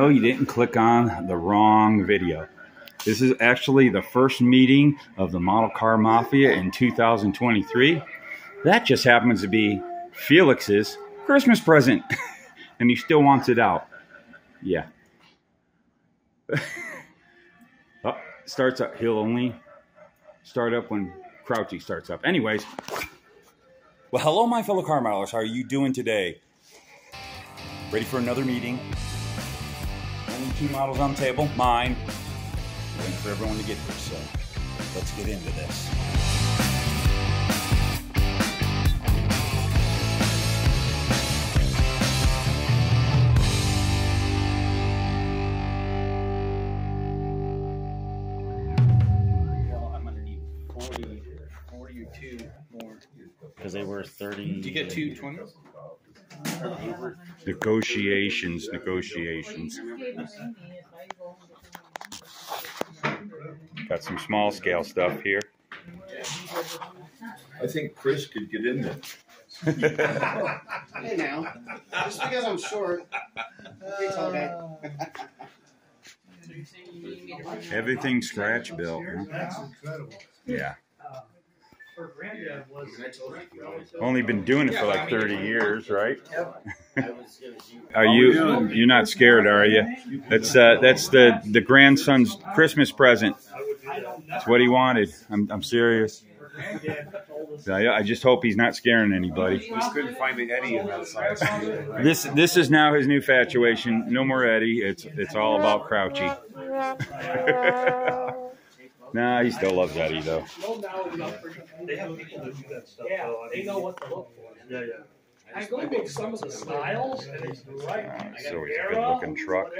No, you didn't click on the wrong video. This is actually the first meeting of the Model Car Mafia in 2023. That just happens to be Felix's Christmas present, and he still wants it out. Yeah. oh, starts up. He'll only start up when Crouchy starts up. Anyways, well, hello, my fellow car milers. How are you doing today? Ready for another meeting? Only two models on the table. Mine. Waiting for everyone to get here, so let's get into this. Well, I'm gonna need 40, 40 or two more. Because they were 30. Did you get two two twenties? Negotiations, negotiations. Got some small scale stuff here. I think Chris could get in there. Hey now, just because I'm short, it's all right. Everything scratch built. huh? That's incredible. Yeah. Her granddad was. Only been doing it for like 30 years, right? I was gonna do- Are you you're not scared, are you? That's uh that's the the grandson's Christmas present. That's what he wanted. I'm I'm serious. Her granddad told us. I, I just hope he's not scaring anybody. Just couldn't find the Eddie in that size. This this is now his new infatuation. No more Eddie. It's it's all about Crouchy. nah, he still loves Eddie though. They have people that do that stuff. Yeah, they know what to look for. Yeah, yeah. I go with some of the styles, and it's the right. Uh, I it's got always a good-looking truck.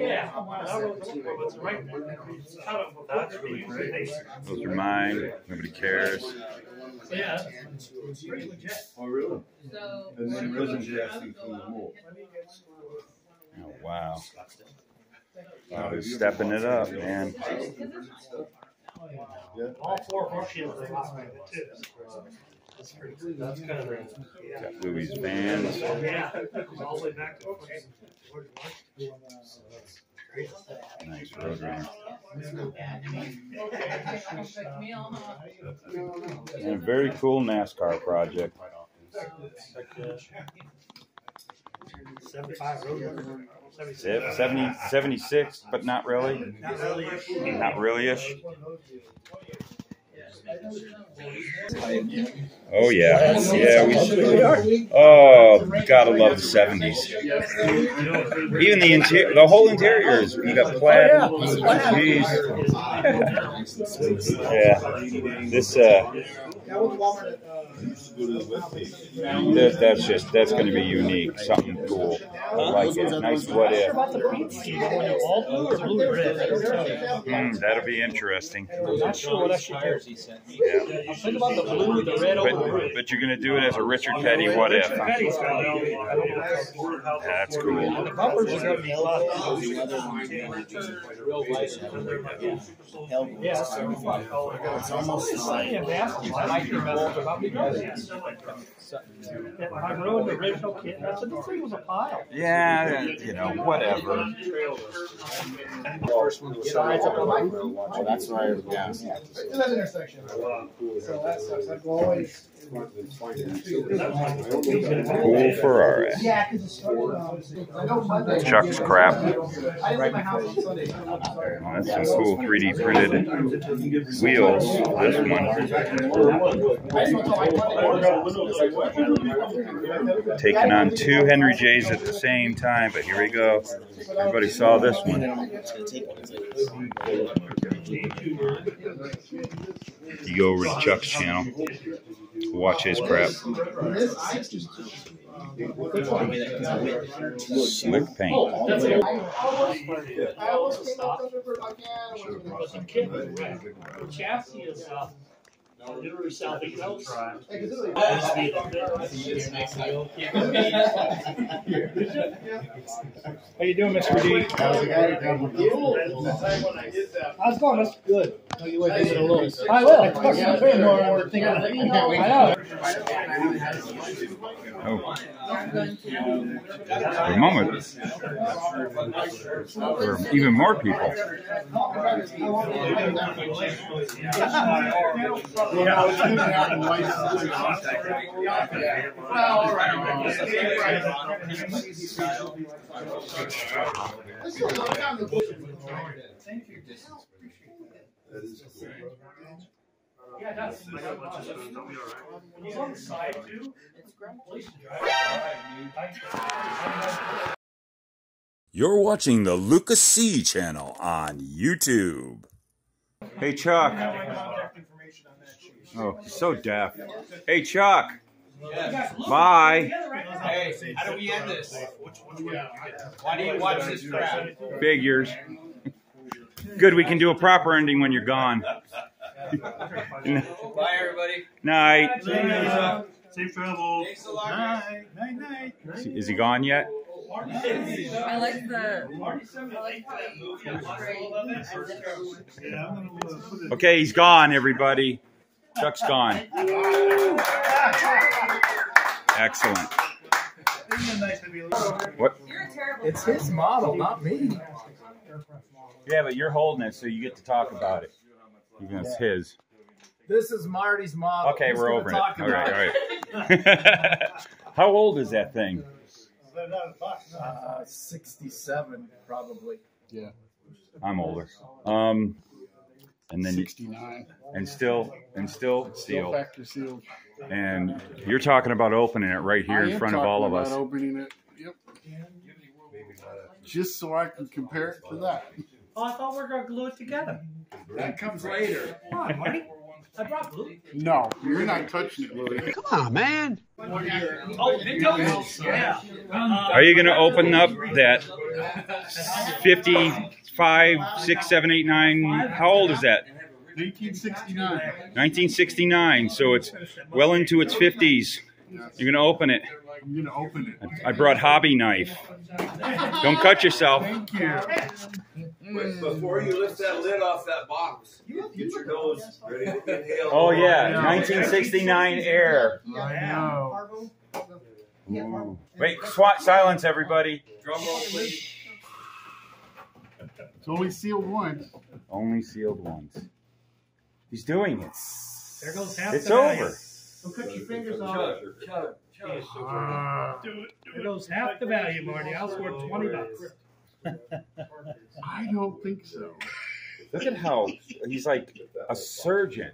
Yeah. I wrote the book, but it's the right one. It's kind of a book that they use. Those are mine. Nobody cares. Yeah. It's pretty legit. Oh, really? So. And then wasn't asking for more. Oh wow. Wow, he's stepping it up, man. All four they. That's pretty. That's kind of yeah. Got Louis Vans. Yeah, all the way back to. Nice Roadrunner. And a very cool NASCAR project. Seventy-five road. Se- 70, 76, but not really. Not really ish. Oh yeah, yeah. We, oh, gotta love the seventies. Even the interior, the whole interior is. You got plaid. Jeez. yeah. This uh, Used to go to the that, that's just that's going to be unique. Something cool. I like it. Nice what if. About the paint scheme, I wonder, all blue or blue red? Hmm, that'll be interesting. I'm not sure what I should do. Yeah. I'm thinking about the blue, with the red over the. But, but you're going to do it as a Richard Petty what if. huh? Petty's got it. That's cool. The bumpers are gonna be a lot. Yeah, it's almost the same. Like your both about me. I rode the original kit, and I said, this thing was a pile. Yeah, you know, whatever. First one was Sides up on my- that's right, yeah. It was an intersection. So that sucks. I'd go always. Cool Ferrari. Yeah, because it started, um, I know Monday. Chuck's crap. I didn't leave my house on Sunday. That's some cool 3D printed wheels. This one. Taking on two Henry J's at the same time, but here we go. Everybody saw this one. You go over to Chuck's channel, watch his crap. Slick paint. Almost came up Thunderbird again. But the kit was red. The chassis is, Literally salvation else. Hey, 'cause it How you doing, Mr. D? How's it going? How's it going, Mr. Good. Oh, you went to the Lewis. I will. Of course, I'm paying more Police drive. You're watching the Luka Cee channel on YouTube. Hey, Chuck. Oh, he's so deaf. Hey, Chuck. Bye. Hey, how do we end this? Why do you watch this crap? Figures. Good, we can do a proper ending when you're gone. Bye, everybody. Night. Safe travel. Thanks a lot. Is he gone yet? I like the. I like the. Okay, he's gone, everybody. Chuck's gone. Excellent. What? You're a terrible. It's his model, not me. Yeah, but you're holding it, so you get to talk about it. Even it's his. This is Marty's model. Okay, He's we're over it. talk All about right, all right. How old is that thing? Uh, 67, probably. Yeah. I'm older. Um, and then you, 69. and still and still Still sealed. factory sealed. And you're talking about opening it right here I in front of all of about us. opening it. Yep. Just so I can compare it to that. Oh, I thought we were gonna glue it together. That comes later. Come on, Marty. I brought glue. No, you're not touching it, Louis. Oh, it goes. Yeah. Are you going to open up that 55, 6, 7, 8, 9? How old is that? 1969. 1969. So it's well into its 50s. You're going to open it. I'm gonna open it. I brought hobby knife. Don't cut yourself. Thank you. Before you lift that lid off that box, get your nose ready to inhale. Oh yeah, 1969 Air. I know. Wait, SWAT silence, everybody. Drum roll, please. It's only sealed once. Only sealed ones. He's doing it. There goes half It's the value. over. Don't cut your fingers off. Shut, shut, shut. Uh, There goes half the value, Marty. I was worth twenty bucks. I don't think so. Look at how he's like a surgeon,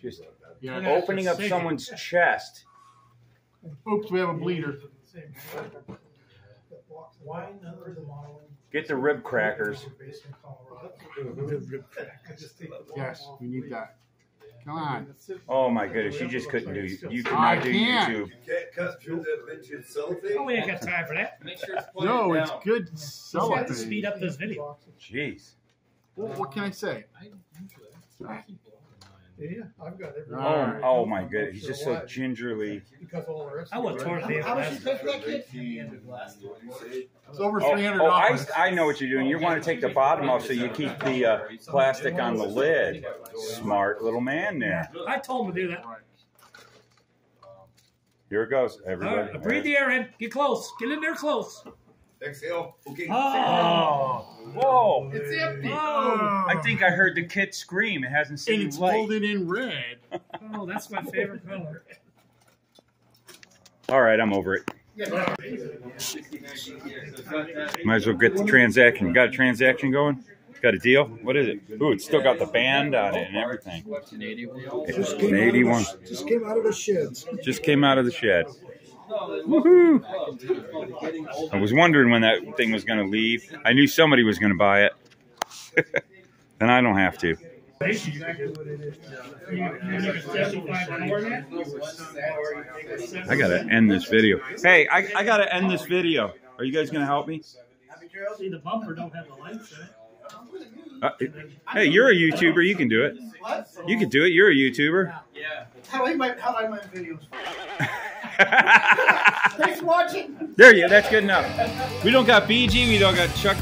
just Yeah. opening up someone's chest. Oops, we have a bleeder. Get the rib crackers. Yes, we need that. Come on. Oh my goodness, you just couldn't do. You could I not do can't. YouTube. Can't cut through that vintage cellophane? Eh? Oh, we ain't got time for that. Make sure it's pointed No, it's down. good Just have to speed up this video. Jeez. What, what can I say? Ah. Yeah, I've got every. Oh, oh my goodness, he's just so gingerly. Because all the rest. I would toward the How much you end. pay for that kid? It's over Oh, three hundred oh I, dollars. I know what you're doing. You want to take the bottom off so you keep the uh, plastic on the lid. Smart little man there. I told him to do that. Here it goes, All everybody. right, breathe the air in. Get close. Get in there close. Exhale. Okay. Ah. Oh. Whoa! It's empty. Oh. I think I heard the kid scream. It hasn't seen And it's light. folded in red. Oh, that's my favorite color. All right, I'm over it. Might as well get the transaction. Got a transaction going? Got a deal? What is it? Ooh, it's still got the band on it and everything. It's an 81. Just came out of the sheds. Just came out of the shed. Woohoo! I was wondering when that thing was going to leave. I knew somebody was going to buy it. then I don't have to. I got to end this video. Hey, I, I got to end this video. Are you guys going to help me? See, the bumper don't have the lights in it. Hey, you're a YouTuber. You can do it. You can do it. You're a YouTuber. Yeah. How I my how I my videos. Thanks for watching. There you. go. That's good enough. We don't got BG. We don't got Chuck.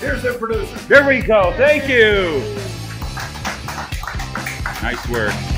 Here's the producer. There we go. Thank you. Nice work.